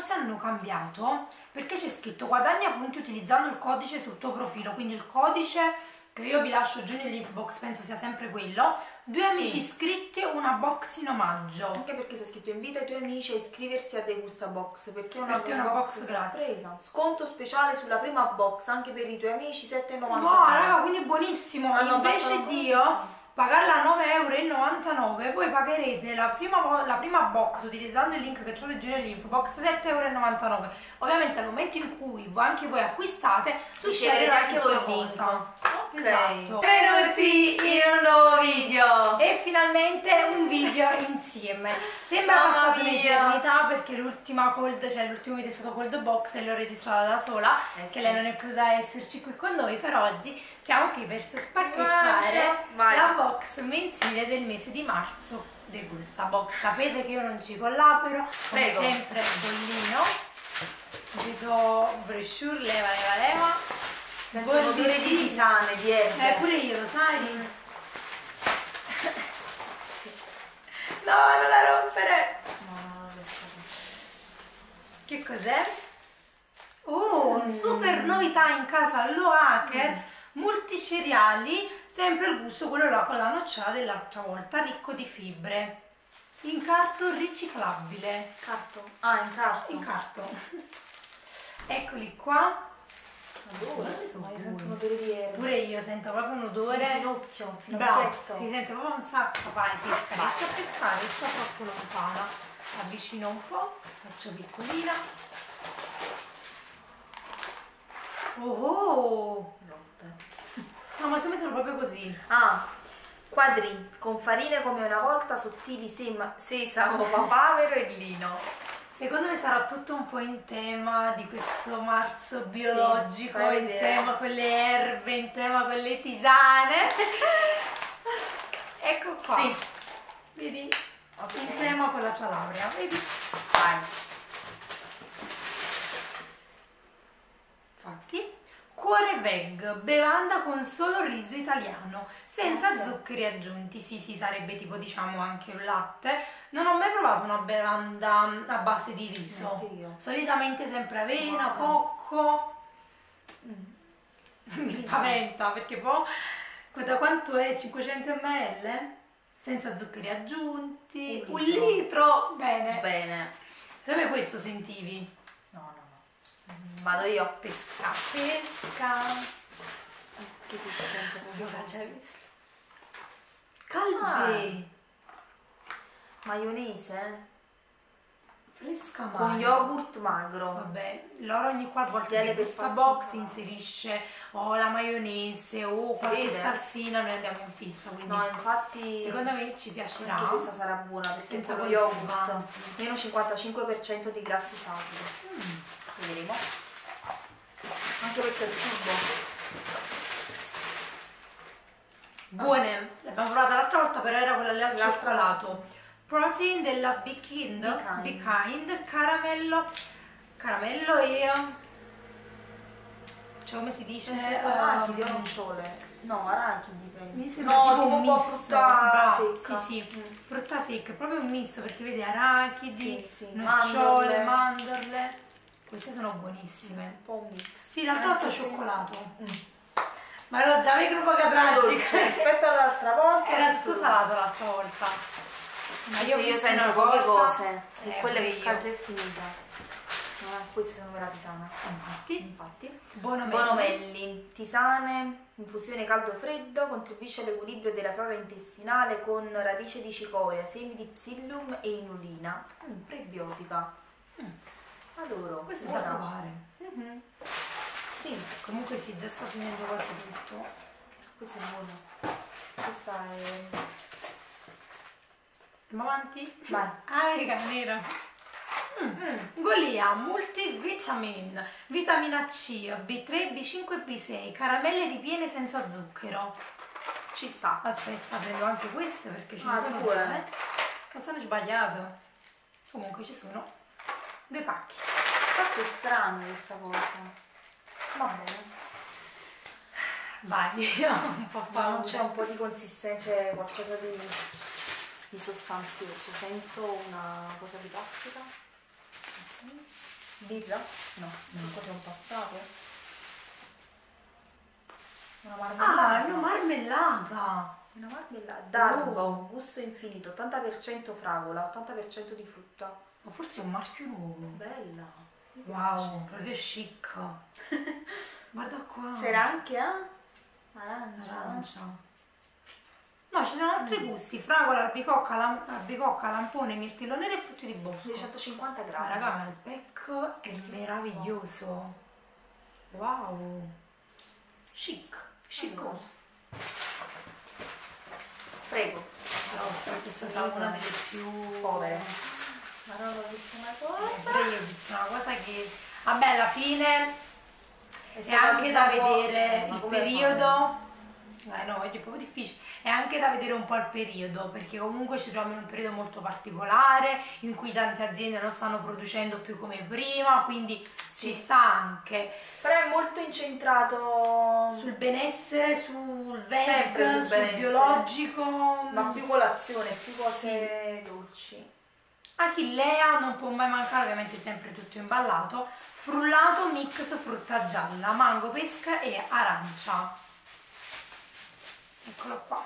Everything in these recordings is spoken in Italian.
forse hanno cambiato perché c'è scritto guadagna punti utilizzando il codice sul tuo profilo, quindi il codice che io vi lascio giù nell'info box, penso sia sempre quello. Due amici iscritti, una box in omaggio. Anche perché sei scritto invita i tuoi amici a iscriversi a Degusta Box perché è una, Perché una box sarà gratis. presa. Sconto speciale sulla prima box anche per i tuoi amici 7,99. No, raga, quindi è buonissimo. Hanno Invece di io pagarla a 9,99 euro, voi pagherete la prima, la prima box utilizzando il link che trovate giù nell'info box 7,99 euro. Ovviamente al momento in cui anche voi acquistate, succede Riceverete la anche voi cosa. Esatto. Benvenuti in un nuovo video. E finalmente un video insieme. Sembra Mamma passata un'eternità perché l'ultima cold, cioè l'ultimo video è stato cold box e l'ho registrata da sola, Eh che sì. lei non è potuta esserci qui con noi, per oggi siamo qui per spacchettare la box mensile del mese di marzo di Gusta Box. Sapete che io non ci collaboro, come Prego. sempre bollino. Vedo brochure, leva, leva, leva. Un odore di tisane, di erbe. Eh, pure io, lo sai? No, non la rompere! No, no, no, lo. Che cos'è? Oh, super novità in casa Allo Hacker, multicereali, sempre il gusto quello là con la nocciola dell'altra volta, ricco di fibre. In carto riciclabile. Carto? Ah, in carto. In carto. Eccoli qua. Sento un odore di erbe. Pure io sento proprio un odore. finocchio, Bravo, finocchietto. si sente proprio un sacco. Vai, pesca, riesci a pescare, sto troppo lontana. Avvicino un po', faccio piccolina. Oh, oh. Notte. No, ma secondo me sono proprio così. Ah, quadri con farine come una volta, sottili sesamo, papavero e lino. Secondo me sarà tutto un po' in tema di questo marzo biologico, fai in tema con le erbe, in tema con le tisane. ecco qua. Sì. Vedi? Ok. In tema con la tua laurea, vedi? Vai. Infatti, cuore veg, bevanda con solo riso italiano, senza Ok. zuccheri aggiunti. Sì, sì, sarebbe tipo diciamo anche un latte. Non ho mai provato una bevanda a base di riso. Solitamente sempre avena, No. cocco. Mm. Mi spaventa perché poi da quanto è 500 ml? Senza zuccheri aggiunti, Un un litro. litro, bene. Bene. Sempre questo sentivi? Vado io. Pesca, pesca. Che si sente Io proprio così. visto. Calve. Maionese Fresca con male. yogurt magro. Vabbè, loro ogni Tiene che per questa box inserisce o la maionese o Si qualche vede? salsina, noi andiamo in fissa, quindi No, infatti secondo me ci piacerà. anche questa sarà buona perché Senza puro yogurt. Meno 55% di grassi saturi. Mm. Vedremo. Anche perché il cibo. Buone, l'abbiamo provata l'altra volta, però era quella lì al cioccolato. Protein della Be Kind, Be Kind. Be Kind, caramello, caramello e... Cioè come si dice? Senza Eh, arachidi o nocciole. No, arachidi. Mi sembra no, tipo un un po' frutta secca. Sì, sì, Mm. frutta secca, proprio un misto perché vedi arachidi, Sì, sì, nocciole, mandorle. mandorle. Queste sono buonissime. Un po' un mix. Sì, l'altra volta se- cioccolato. Mm. Ma ero già micro poca tragica. rispetto all'altra volta. Era tutto salato l'altra volta. Ma io ho io sento poche cose. Eh, E quelle pure che caggia è finita. Eh, queste sono vera tisana. Infatti, Infatti. Bonomelli, tisane, infusione caldo-freddo, contribuisce all'equilibrio della flora intestinale con radice di cicoria, semi di psyllium e inulina. Mm, prebiotica. Mm. Adoro. Questo è da provare. Mhm. Sì, Comunque sì, già sta finendo quasi tutto. questa è buona. Questa è... Andiamo avanti? Vai. Ah, riga nera. Mm. Golia, multivitamin, vitamina C, B3, B5 e B6, caramelle ripiene senza zucchero. Ci sta. Aspetta, prendo anche queste perché ce Ah, sono due. due. Non sono sbagliato. Comunque ci sono due pacchi. Infatti è strano questa cosa. Va bene. Vai, io un po' Ma non paura. c'è un po' di consistenza, c'è qualcosa di, di sostanzioso. Sento una cosa di plastica. Birra? No, non cos'è un passato? Una marmellata. Ah, è una marmellata. Una marmellata. Darbo, gusto infinito, 80% fragola, 80% di frutta. Ma forse è un marchio nuovo. Bella. Wow, proprio chic. Guarda qua. C'era anche a arancia. arancia. No, ci sono altri gusti, fragola, albicocca, lam- albicocca, lampone, mirtillo nero e frutti di bosco. 250 Ma grammi. raga, ma il pack è meraviglioso. Wow. Chic, chicoso. Prego. Però questa è stata una delle più Povere. Ma non ho visto mai Eh, cosa. io ho visto una cosa che, vabbè, alla fine è stata anche da vedere il periodo. Eh no, è proprio difficile. È anche da vedere un po' il periodo, perché comunque ci troviamo in un periodo molto particolare in cui tante aziende non stanno producendo più come prima, quindi ci sta anche Però è molto incentrato sul benessere, sul veg, Sempre sul sul, biologico. ma più colazione, più cose dolci. Achillea non può mai mancare, ovviamente sempre tutto imballato. Frullato mix frutta gialla, mango, pesca e arancia. Eccolo qua.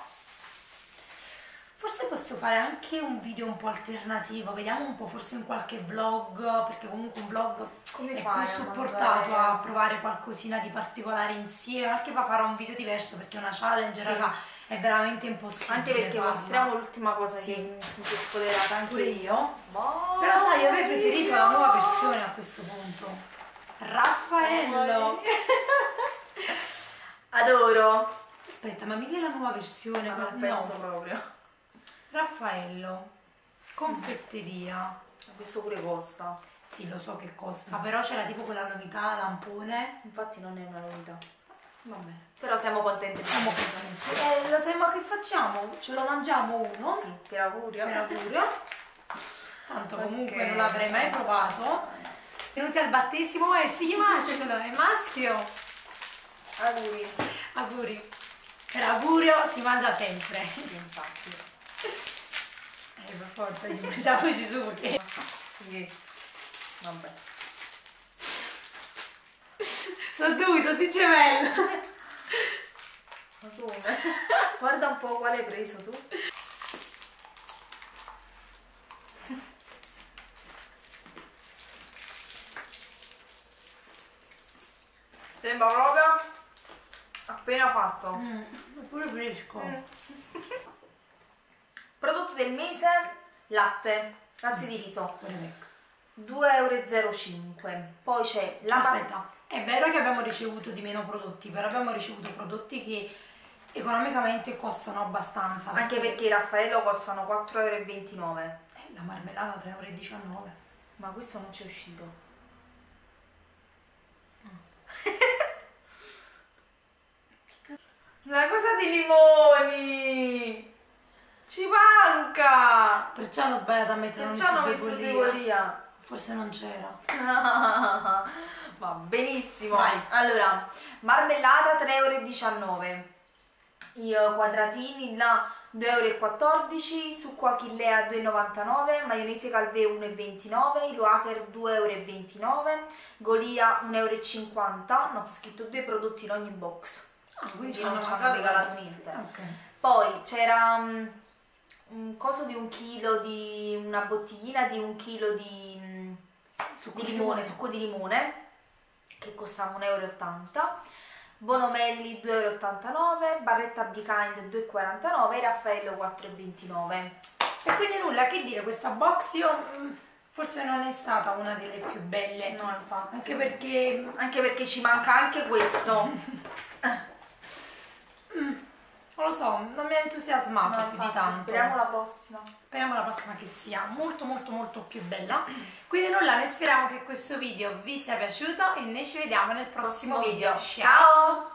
Forse posso fare anche un video un po' alternativo, vediamo un po', forse in qualche vlog, perché comunque un vlog Come è fai più a supportato mangiare? a provare qualcosina di particolare insieme, anche fa farò un video diverso perché una challenge Sì. raga, è veramente impossibile. Anche perché farla. mostriamo l'ultima cosa Sì. che mi si è spoilerata anche pure io. Ma- Però sai, io avrei preferito la nuova versione a questo punto. Raffaello. Adoro. Aspetta, ma mica la nuova versione? Ma non No. penso proprio. Raffaello. Confetteria. Questo pure costa. Sì, lo so che costa, però c'era tipo quella novità, lampone. Infatti non è una novità. Va bene. Però siamo contenti Siamo questo. Eh, lo sai ma che facciamo? Ce lo mangiamo uno? Sì, per augurio. Per augurio. Tanto comunque Ok. non l'avrei mai provato. Venuti al battesimo e figlio maschio, è maschio. Auguri. Auguri. Per augurio si mangia sempre. Sì, infatti. Eh, per forza, gli mangiamoci su che. Sì. Vabbè. Sono due, sono di gemello. Ma come? Guarda un po' quale hai preso tu. Sembra proprio appena fatto. Mm, è pure fresco. Prodotto del mese, latte, latte di riso, Pure vecchio. 2,05 euro. Poi c'è la Aspetta, è vero che abbiamo ricevuto di meno prodotti, però abbiamo ricevuto prodotti che economicamente costano abbastanza. anche perché Raffaello costano 4,29 euro. Eh, la marmellata 3,19 euro. Ma questo non c'è uscito. La cosa di limoni! Ci manca! Perciò hanno sbagliato a mettere Perciò hanno messo di teoria. Forse non c'era. Va benissimo. Vai. Allora, marmellata 3,19 euro. Io quadratini là 2,14 euro, succo achillea 2,99 maionese calvé 1,29 il Wacker 2,29 euro, golia 1,50 euro. No, c'è scritto due prodotti in ogni box. Ah, Quindi non ci hanno regalato niente. Ok. Poi c'era mm, un coso di un chilo di una bottiglina di un chilo di, mm, Succo di di limone, limone. succo di limone che costava 1,80 euro. Bonomelli 2,89 euro, barretta Be Kind 2,49 e Raffaello 4,29 E quindi nulla, che dire, questa box io mm, forse non è stata una delle più belle. No, infatti. Anche perché Anche perché ci manca anche questo. non lo so, non mi ha entusiasmato No, più di infatti, tanto. Speriamo la prossima. Speriamo la prossima che sia molto molto molto più bella. Quindi nulla, noi speriamo che questo video vi sia piaciuto e noi ci vediamo nel prossimo, Prossimo video. video. Ciao!